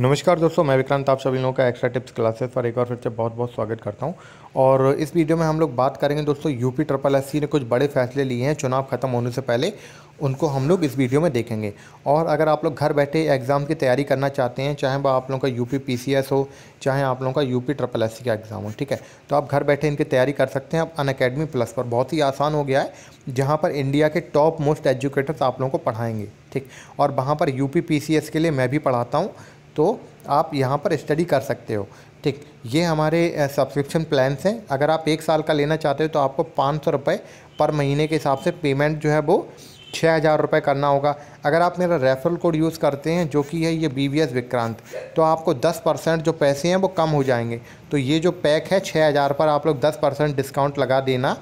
नमस्कार दोस्तों, मैं विक्रांत, आप सभी लोगों का एक्स्ट्रा टिप्स क्लासेस पर एक बार फिर से बहुत बहुत स्वागत करता हूँ। और इस वीडियो में हम लोग बात करेंगे दोस्तों यूपी ट्रिपल एस ने कुछ बड़े फैसले लिए हैं, चुनाव खत्म होने से पहले, उनको हम लोग इस वीडियो में देखेंगे। और अगर आप लोग घर बैठे एग्ज़ाम की तैयारी करना चाहते हैं, चाहे वह आप लोगों का यूपी पी हो, चाहे आप लोगों का यूपी ट्रिपल एस का एग्ज़ाम हो, ठीक है? तो आप घर बैठे इनकी तैयारी कर सकते हैं, अब अन अकेडमी प्लस पर। बहुत ही आसान हो गया है, जहाँ पर इंडिया के टॉप मोस्ट एजुकेटर्स आप लोगों को पढ़ाएँगे, ठीक? और वहाँ पर यू पी के लिए मैं भी पढ़ाता हूँ तो आप यहाँ पर स्टडी कर सकते हो। ठीक, ये हमारे सब्सक्रिप्शन प्लान्स हैं। अगर आप एक साल का लेना चाहते हो तो आपको पाँच सौ रुपये पर महीने के हिसाब से पेमेंट जो है वो छः हज़ार रुपये करना होगा। अगर आप मेरा रेफरल कोड यूज़ करते हैं, जो कि है ये बी वी एस विक्रांत तो आपको दस परसेंट जो पैसे हैं वो कम हो जाएँगे। तो ये जो पैक है छः हज़ार पर आप लोग दस परसेंट डिस्काउंट लगा देना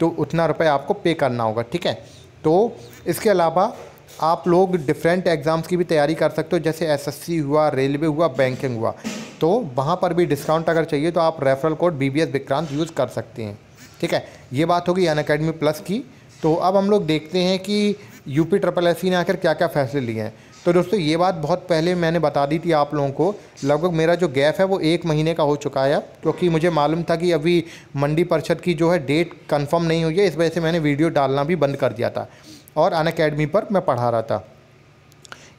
तो उतना रुपये आपको पे करना होगा। ठीक है? तो इसके अलावा आप लोग डिफरेंट एग्ज़ाम्स की भी तैयारी कर सकते हो, जैसे एसएससी हुआ रेलवे हुआ बैंकिंग हुआ। तो वहाँ पर भी डिस्काउंट अगर चाहिए तो आप referral code B B S Vikrant use कर सकते हैं। ठीक है? ये बात होगी अन अकेडमी प्लस की। तो अब हम लोग देखते हैं कि यूपी ट्रिपल एस ने आकर क्या क्या फैसले लिए हैं। तो दोस्तों, ये बात बहुत पहले मैंने बता दी थी आप लोगों को। लगभग मेरा जो गैप है, वो एक महीने का हो चुका है क्योंकि मुझे मालूम था कि अभी मंडी परिषद की जो है डेट कंफर्म नहीं हुई है, इस वजह से मैंने वीडियो डालना भी बंद कर दिया था। और अन अकेडमी पर मैं पढ़ा रहा था।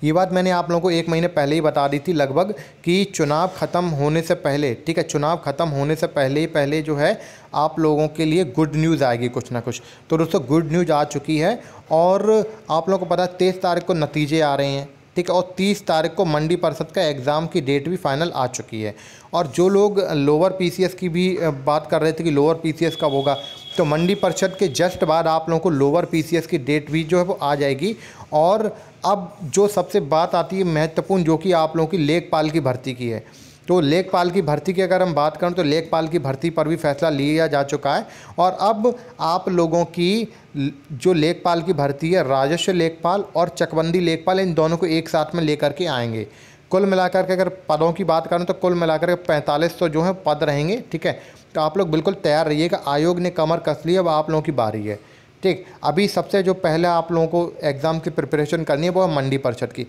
ये बात मैंने आप लोगों को एक महीने पहले ही बता दी थी लगभग कि चुनाव ख़त्म होने से पहले, ठीक है, चुनाव ख़त्म होने से पहले ही पहले जो है आप लोगों के लिए गुड न्यूज़ आएगी कुछ ना कुछ। तो दोस्तों गुड न्यूज़ आ चुकी है और आप लोगों को पता है तेईस तारीख को नतीजे आ रहे हैं, ठीक है, और तीस तारीख को मंडी परिषद का एग्ज़ाम की डेट भी फाइनल आ चुकी है। और जो लोग लोअर पीसीएस की भी बात कर रहे थे कि लोअर पीसीएस कब होगा तो मंडी परिषद के जस्ट बाद आप लोगों को लोअर पीसीएस की डेट भी जो है वो आ जाएगी। और अब जो सबसे बात आती है महत्वपूर्ण, जो कि आप लोगों की लेखपाल की भर्ती की है। तो लेखपाल की भर्ती की अगर हम बात करें तो लेखपाल की भर्ती पर भी फैसला लिया जा चुका है। और अब आप लोगों की जो लेखपाल की भर्ती है, राजस्व लेखपाल और चकबंदी लेखपाल इन दोनों को एक साथ में लेकर के आएँगे। कुल मिलाकर के अगर पदों की बात करें तो कुल मिलाकर के पैंतालीस सौ जो है पद रहेंगे, ठीक है? तो आप लोग बिल्कुल तैयार रहिएगा। आयोग ने कमर कस ली, अब आप लोगों की बारी है। ठीक, अभी सबसे जो पहले आप लोगों को एग्ज़ाम की प्रिपरेशन करनी है, वो है मंडी परिषद की।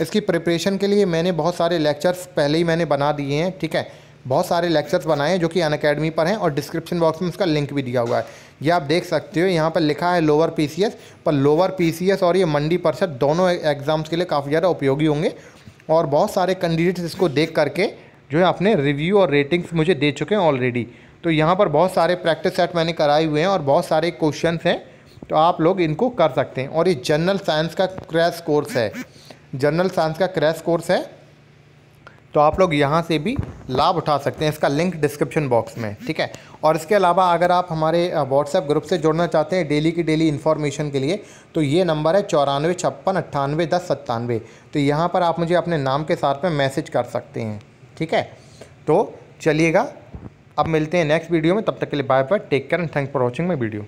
इसकी प्रिपरेशन के लिए मैंने बहुत सारे लेक्चर्स पहले ही मैंने बना दिए हैं, ठीक है? बहुत सारे लेक्चर्स बनाए हैं जो कि अन अकेडमी पर हैं और डिस्क्रिप्शन बॉक्स में उसका लिंक भी दिया हुआ है। ये आप देख सकते हो, यहाँ पर लिखा है लोअर पीसीएस, पर लोअर पीसीएस और ये मंडी परिषद दोनों एग्ज़ाम्स के लिए काफ़ी ज़्यादा उपयोगी होंगे। और बहुत सारे कैंडिडेट्स इसको देख करके जो है अपने रिव्यू और रेटिंग्स मुझे दे चुके हैं ऑलरेडी तो यहाँ पर बहुत सारे प्रैक्टिस सेट मैंने कराए हुए हैं और बहुत सारे क्वेश्चन हैं तो आप लोग इनको कर सकते हैं। और ये जनरल साइंस का क्रैश कोर्स है। जनरल साइंस का क्रैश कोर्स है। तो आप लोग यहाँ से भी लाभ उठा सकते हैं इसका लिंक डिस्क्रिप्शन बॉक्स में, ठीक है? और इसके अलावा अगर आप हमारे व्हाट्सएप ग्रुप से जुड़ना चाहते हैं डेली की डेली इन्फॉर्मेशन के लिए तो ये नंबर है चौरानवे छप्पन अट्ठानवे दस सत्तानवे। तो यहाँ पर आप मुझे अपने नाम के साथ में मैसेज कर सकते हैं, ठीक है? तो चलिएगा, अब मिलते हैं नेक्स्ट वीडियो में, तब तक के लिए bye bye take care and thanks for watching my video